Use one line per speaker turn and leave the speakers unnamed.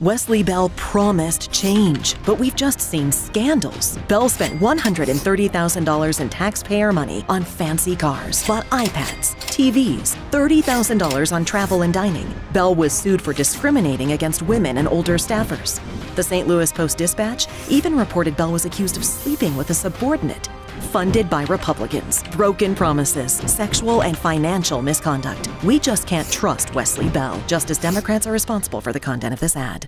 Wesley Bell promised change, but we've just seen scandals. Bell spent $130,000 in taxpayer money on fancy cars, bought iPads, TVs, $30,000 on travel and dining. Bell was sued for discriminating against women and older staffers. The St. Louis Post Dispatch even reported Bell was accused of sleeping with a subordinate. Funded by Republicans, broken promises, sexual and financial misconduct. We just can't trust Wesley Bell, Justice Democrats are responsible for the content of this ad.